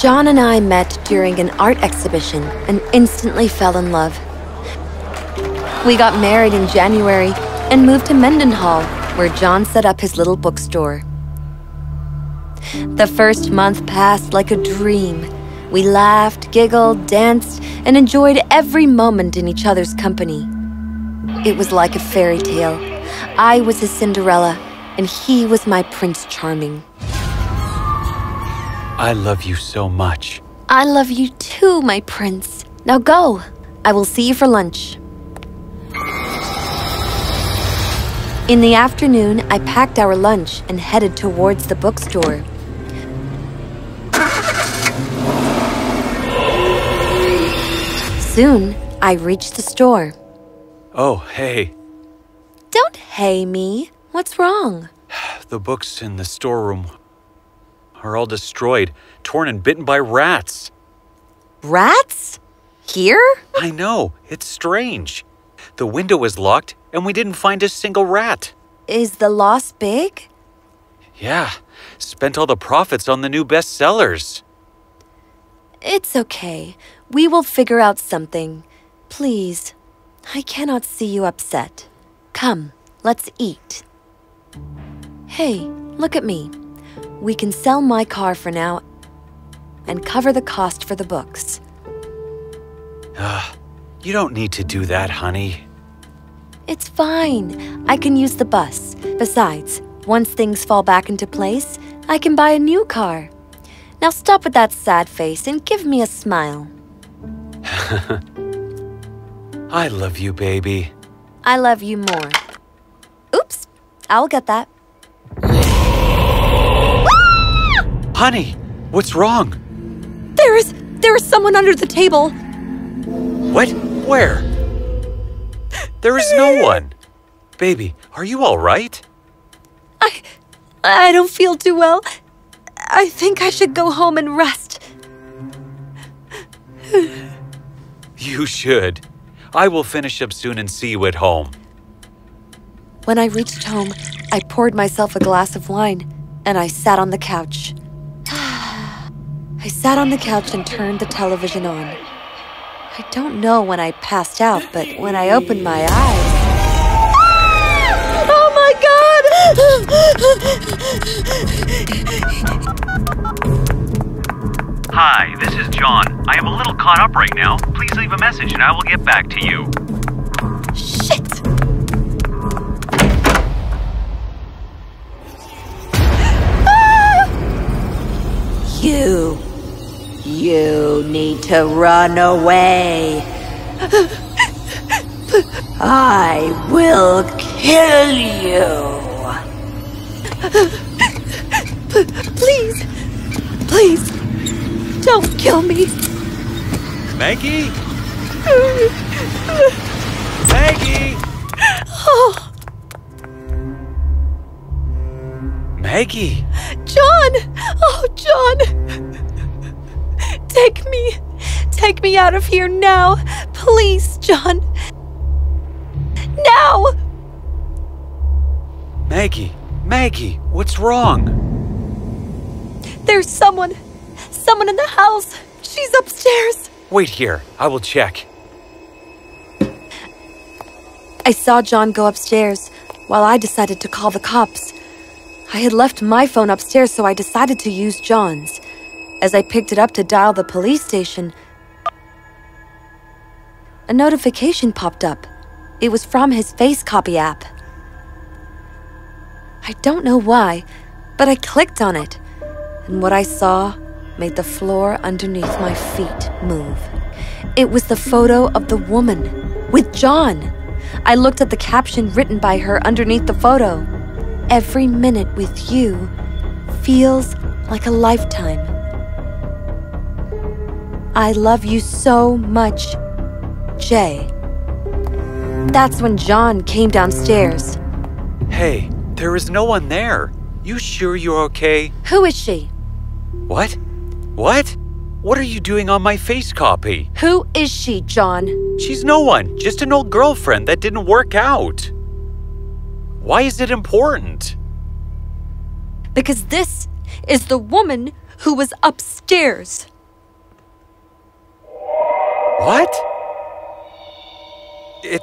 John and I met during an art exhibition and instantly fell in love. We got married in January and moved to Mendenhall, where John set up his little bookstore. The first month passed like a dream. We laughed, giggled, danced, and enjoyed every moment in each other's company. It was like a fairy tale. I was his Cinderella, and he was my Prince Charming. I love you so much. I love you too, my prince. Now go. I will see you for lunch. In the afternoon, I packed our lunch and headed towards the bookstore. Soon, I reached the store. Oh, hey. Don't hey me. What's wrong? The books in the storeroom are all destroyed, torn and bitten by rats. Rats? Here? I know, it's strange. The window was locked and we didn't find a single rat. Is the loss big? Yeah, spent all the profits on the new bestsellers. It's okay. We will figure out something. Please, I cannot see you upset. Come, let's eat. Hey, look at me. We can sell my car for now and cover the cost for the books. Ah, you don't need to do that, honey. It's fine. I can use the bus. Besides, once things fall back into place, I can buy a new car. Now stop with that sad face and give me a smile. I love you, baby. I love you more. Oops, I'll get that. Honey, what's wrong? There is there is someone under the table. What? Where? There is no one. Baby, are you all right? I I don't feel too well. I think I should go home and rest. You should. I will finish up soon and see you at home. When I reached home, I poured myself a glass of wine and I sat on the couch. I sat on the couch and turned the television on. I don't know when I passed out, but when I opened my eyes. Oh my god! Hi, this is John. I am a little caught up right now. Please leave a message and I will get back to you. Shit! You. You need to run away. I will kill you. Please, please, don't kill me. Maggie? Maggie! Oh, Maggie! John! Oh, John! Take me. Take me out of here now. Please, John. Now! Maggie! Maggie! What's wrong? There's someone. Someone in the house. She's upstairs. Wait here. I will check. I saw John go upstairs while I decided to call the cops. I had left my phone upstairs, so I decided to use John's. As I picked it up to dial the police station, a notification popped up. It was from his Face Copy app. I don't know why, but I clicked on it, and what I saw made the floor underneath my feet move. It was the photo of the woman with John. I looked at the caption written by her underneath the photo. Every minute with you feels like a lifetime. I love you so much, Jay. That's when John came downstairs. Hey, there is no one there. You sure you're okay? Who is she? What? What? What are you doing on my face copy? Who is she, John? She's no one, just an old girlfriend that didn't work out. Why is it important? Because this is the woman who was upstairs. What? It.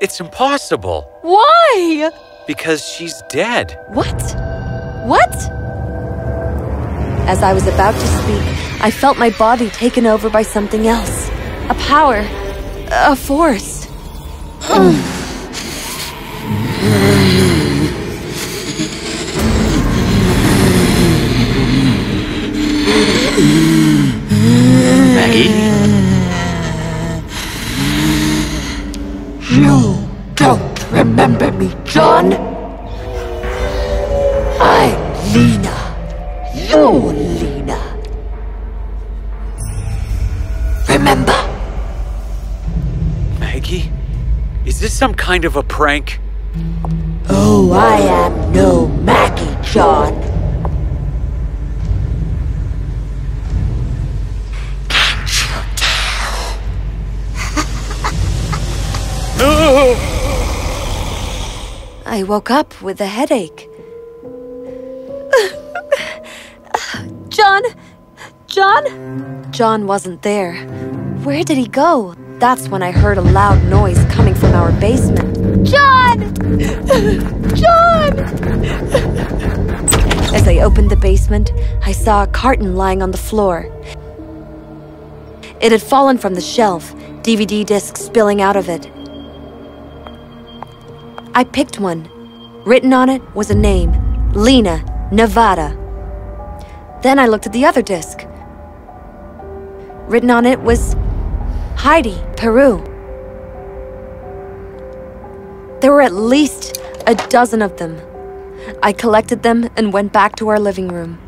It's impossible. Why? Because she's dead. What? What? As I was about to speak, I felt my body taken over by something else. A power. A force. Maggie? You don't remember me, John? Some kind of a prank? Oh, I am no Maggie, John. Can't you tell? I woke up with a headache. John? John? John wasn't there. Where did he go? That's when I heard a loud noise coming from our basement. John! John! As I opened the basement, I saw a carton lying on the floor. It had fallen from the shelf, DVD discs spilling out of it. I picked one. Written on it was a name Lena, Nevada. Then I looked at the other disc. Written on it was Heidi, Peru. There were at least a dozen of them. I collected them and went back to our living room.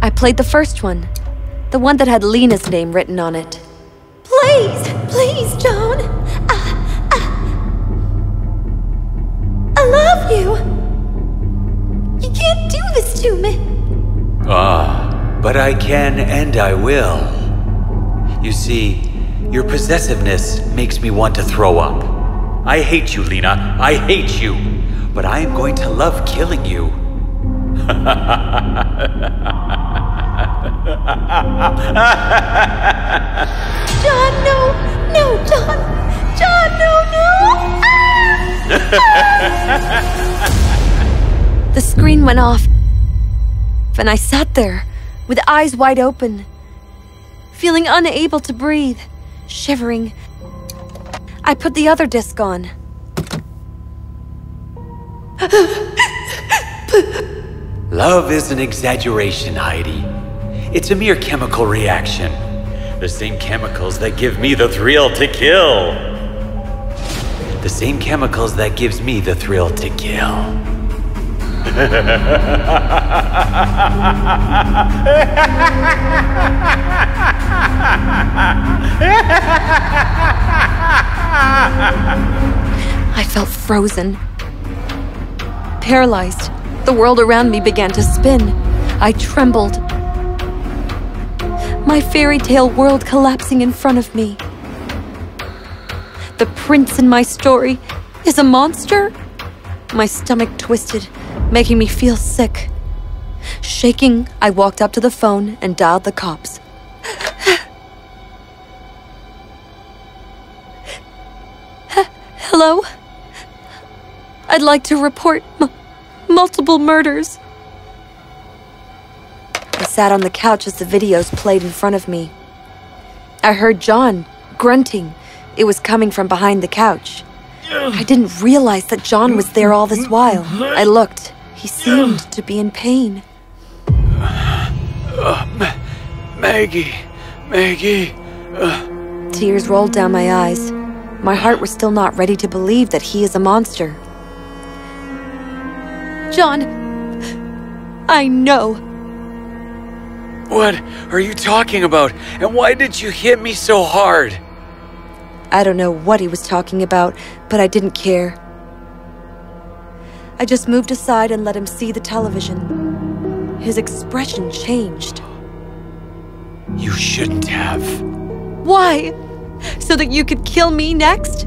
I played the first one, the one that had Lena's name written on it. Please, please, John. I, I, I love you. You can't do this to me. Ah, but I can and I will. You see, your possessiveness makes me want to throw up. I hate you, Lena. I hate you. But I am going to love killing you. John, no! No, John! John, no, no! Ah! the screen went off, and I sat there with eyes wide open, feeling unable to breathe, shivering. I put the other disc on. Love is an exaggeration, Heidi. It's a mere chemical reaction. The same chemicals that give me the thrill to kill. The same chemicals that gives me the thrill to kill. I felt frozen. Paralyzed, the world around me began to spin. I trembled. My fairy tale world collapsing in front of me. The prince in my story is a monster? My stomach twisted, making me feel sick. Shaking, I walked up to the phone and dialed the cops. Hello? I'd like to report m- multiple murders. I sat on the couch as the videos played in front of me. I heard John grunting. It was coming from behind the couch. I didn't realize that John was there all this while. I looked. He seemed to be in pain. Maggie, Maggie. Tears rolled down my eyes. My heart was still not ready to believe that he is a monster. John, I know. What are you talking about? And why did you hit me so hard? I don't know what he was talking about, but I didn't care. I just moved aside and let him see the television. His expression changed. You shouldn't have. Why? So that you could kill me next?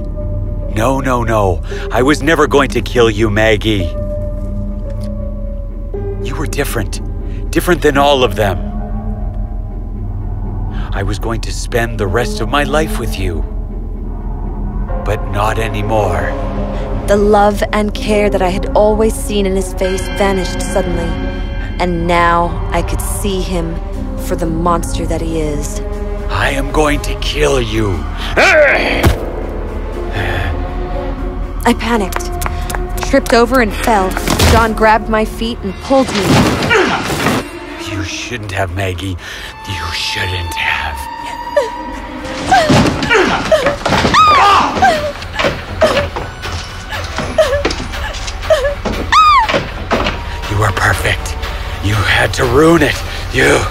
No, no, no. I was never going to kill you, Maggie. You were different. Different than all of them. I was going to spend the rest of my life with you. But not anymore. The love and care that I had always seen in his face vanished suddenly. And now I could see him for the monster that he is. I am going to kill you. I panicked, tripped over and fell. John grabbed my feet and pulled me. You shouldn't have, Maggie. You shouldn't have. You were perfect. You had to ruin it. You.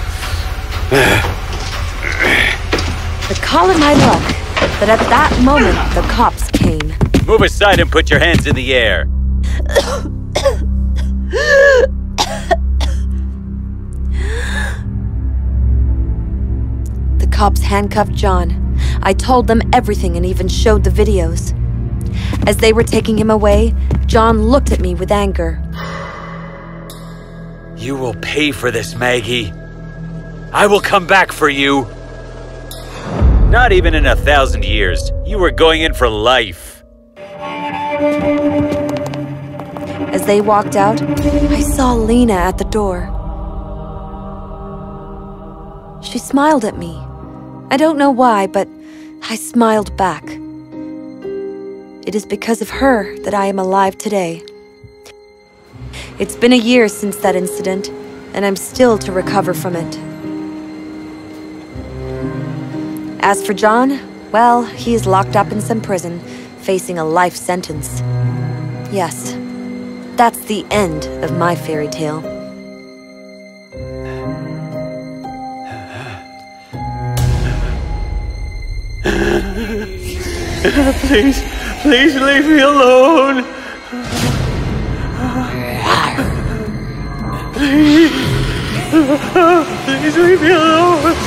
Call it my luck but at that moment the cops came. Move aside and put your hands in the air. The cops handcuffed John. I told them everything and even showed the videos. As they were taking him away, John looked at me with anger. You will pay for this, Maggie. I will come back for you. Not even in a thousand years. You were going in for life. As they walked out, I saw Lena at the door. She smiled at me. I don't know why, but I smiled back. It is because of her that I am alive today. It's been a year since that incident, and I'm still to recover from it. As for John, well, he is locked up in some prison, facing a life sentence. Yes, that's the end of my fairy tale. Please, please leave me alone. Please, please leave me alone.